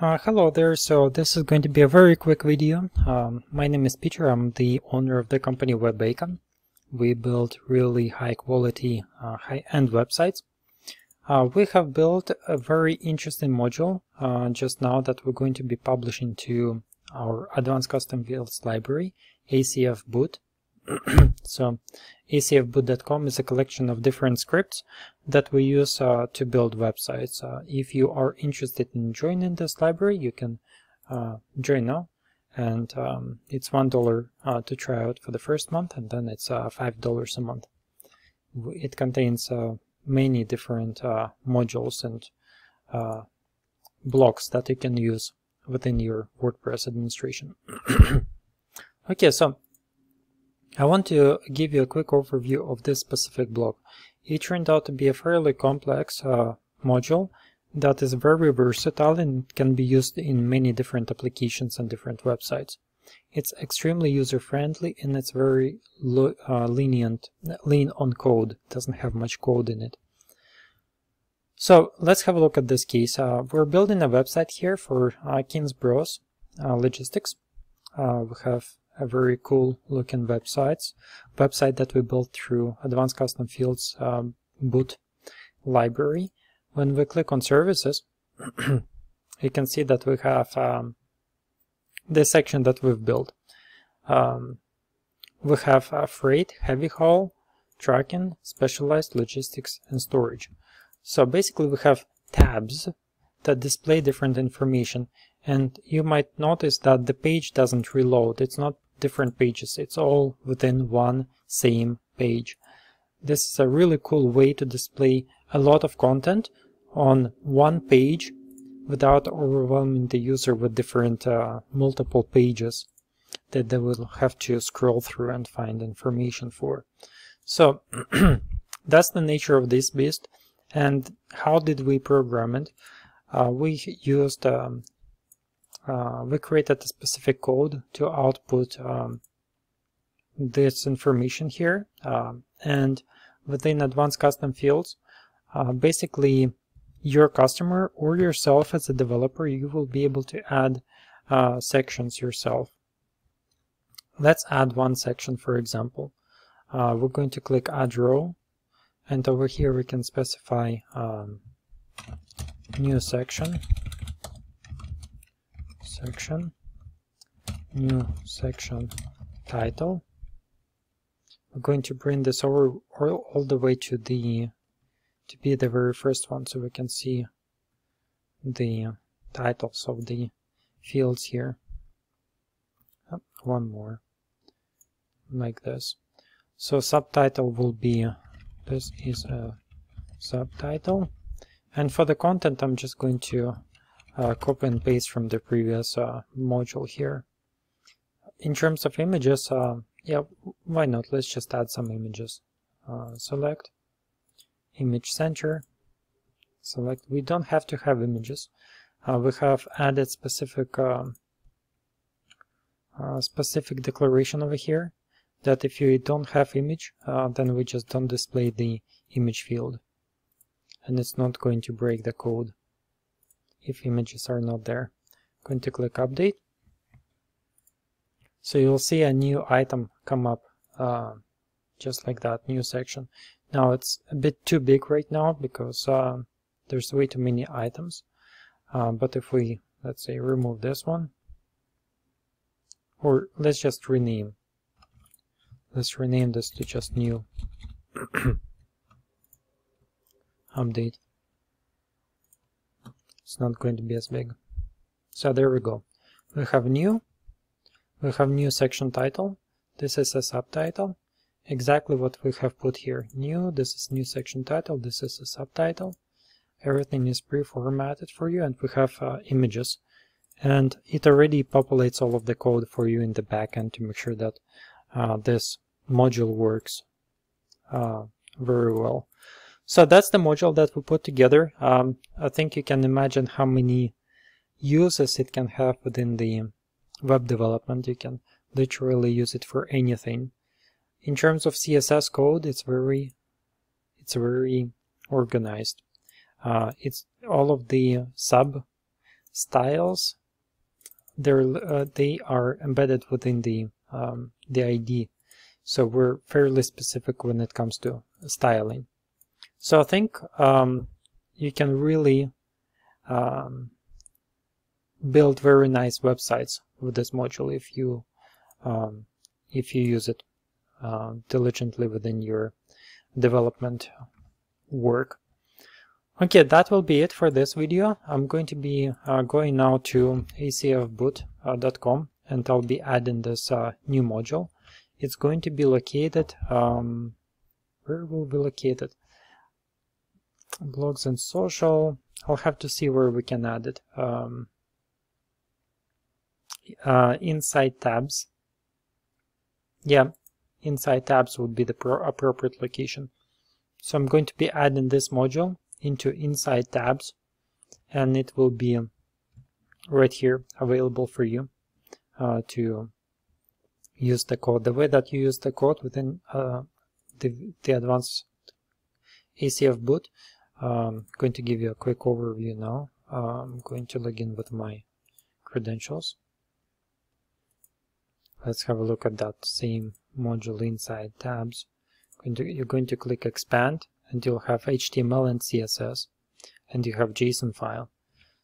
Uh, hello there, so this is going to be a very quick video. Um, my name is Peter, I'm the owner of the company Web Aika. We build really high quality, uh, high-end websites. Uh, we have built a very interesting module uh, just now that we're going to be publishing to our Advanced Custom Fields library, ACF Boot. so acfboot.com is a collection of different scripts that we use uh, to build websites. Uh, if you are interested in joining this library, you can uh, join now. And um, it's $1 uh, to try out for the first month, and then it's uh, $5 a month. It contains uh, many different modules and blocks that you can use within your WordPress administration. okay, so I want to give you a quick overview of this specific block. It turned out to be a fairly complex uh, module that is very versatile and can be used in many different applications and different websites. It's extremely user-friendly and it's very uh, lenient, lean on code, doesn't have much code in it. So let's have a look at this case. Uh, we're building a website here for uh, Bros uh, Logistics. Uh, we have a very cool looking websites website that we built through Advanced Custom Fields um, boot library. When we click on services, you can see that we have um, this section that we've built. Um, we have uh, freight, heavy haul, tracking, specialized logistics, and storage. So basically we have tabs that display different information and you might notice that the page doesn't reload. It's not different pages. It's all within one same page. This is a really cool way to display a lot of content on one page without overwhelming the user with different uh, multiple pages that they will have to scroll through and find information for. So that's the nature of this beast. And how did we program it? Uh, we used um, uh, we created a specific code to output um, this information here. Um, and within advanced custom fields uh, basically your customer or yourself as a developer you will be able to add uh, sections yourself. Let's add one section for example. Uh, we're going to click add row. And over here we can specify um, new section section. New section title. We're going to bring this over all, the way to the to be the very first one so we can see the titles of the fields here. One more. Like this. So subtitle will be this is a subtitle. And for the content I'm just going to uh, copy and paste from the previous uh, module here. In terms of images, uh, yeah, why not? Let's just add some images. Uh, select, image center, select. We don't have to have images. Uh, we have added specific um, specific declaration over here that if you don't have image, then we just don't display the image field and it's not going to break the code if images are not there. I'm going to click update. So you'll see a new item come up uh, just like that, new section. Now it's a bit too big right now because uh, there's way too many items. Uh, but if we, let's say, remove this one, or let's just rename. Let's rename this to just new. Update it's not going to be as big. So there we go. We have new, we have new section title, this is a subtitle, exactly what we have put here. New, this is new section title, this is a subtitle, everything is pre-formatted for you and we have uh, images and it already populates all of the code for you in the backend to make sure that uh, this module works uh, very well. So that's the module that we put together. Um, I think you can imagine how many uses it can have within the web development. You can literally use it for anything. In terms of CSS code, it's very, it's very organized. Uh, it's all of the sub styles they're uh, they are embedded within the um, the ID so we're fairly specific when it comes to styling so I think um, you can really um, build very nice websites with this module if you um, if you use it uh, diligently within your development work. Okay, that will be it for this video. I'm going to be uh, going now to acfboot.com and I'll be adding this uh, new module. It's going to be located, um, where will be located? Blogs and social. I'll have to see where we can add it. Um, uh, inside tabs. Yeah, inside tabs would be the appropriate location. So I'm going to be adding this module into inside tabs and it will be right here available for you uh, to use the code. The way that you use the code within uh, the, the advanced ACF boot, I'm um, going to give you a quick overview now. I'm going to log in with my credentials. Let's have a look at that same module inside tabs you're going to click expand and you'll have HTML and CSS and you have JSON file.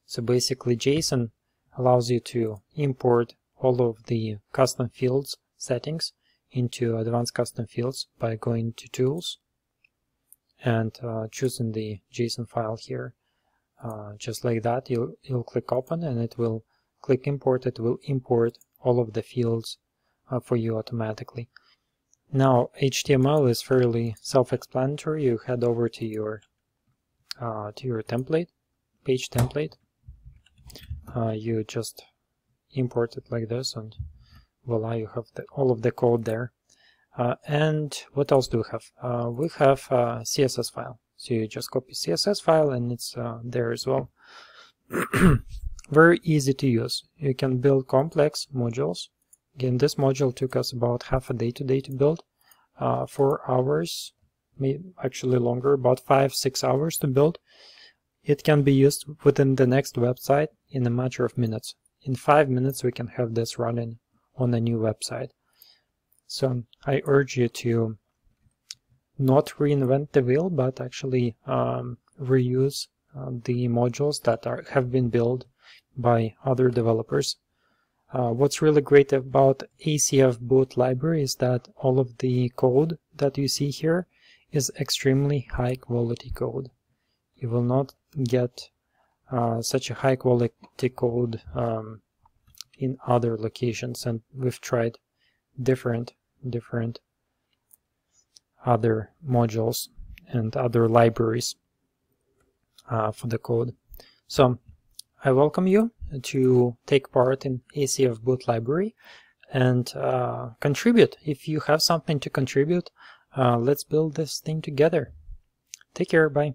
So basically JSON allows you to import all of the custom fields settings into advanced custom fields by going to tools and uh, choosing the JSON file here. Uh, just like that, you'll, you'll click open and it will click import, it will import all of the fields uh, for you automatically. Now HTML is fairly self-explanatory. You head over to your uh, to your template, page template. Uh, you just import it like this, and voila, you have the, all of the code there. Uh, and what else do we have? Uh, we have a CSS file. So you just copy CSS file, and it's uh, there as well. Very easy to use. You can build complex modules Again, this module took us about half a day today to build, uh, four hours, actually longer, about five, six hours to build. It can be used within the next website in a matter of minutes. In five minutes, we can have this running on a new website. So I urge you to not reinvent the wheel, but actually um, reuse uh, the modules that are, have been built by other developers uh, what's really great about ACF boot library is that all of the code that you see here is extremely high quality code. You will not get uh, such a high quality code um, in other locations and we've tried different different other modules and other libraries uh, for the code. So I welcome you to take part in ACF boot library and uh, contribute. If you have something to contribute, uh, let's build this thing together. Take care, bye.